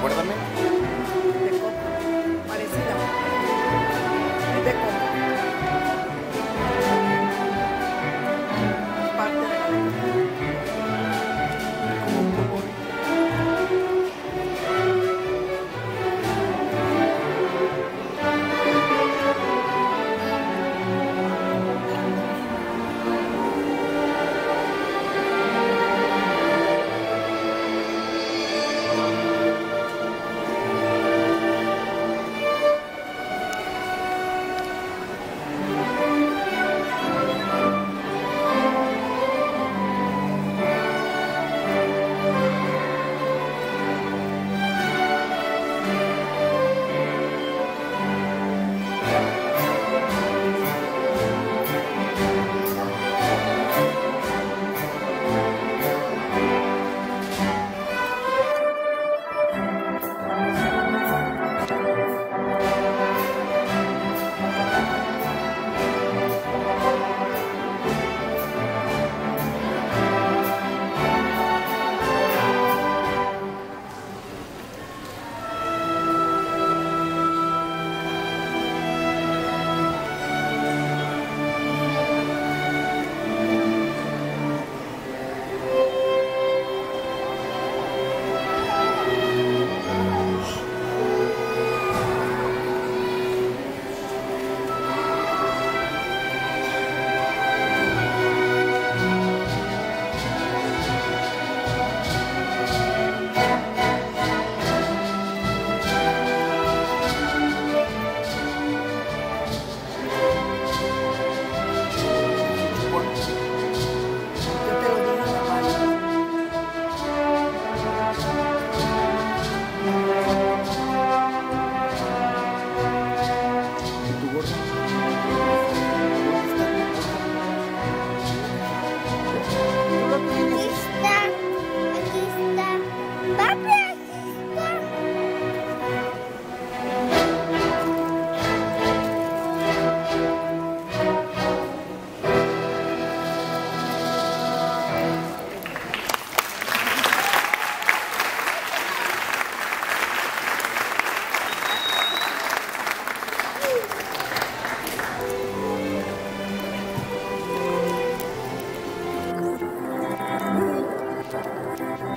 recuérdame.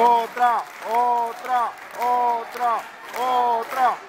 otra, otra, otra, otra.